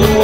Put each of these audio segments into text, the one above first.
the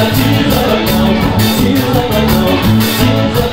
like she look like I she like like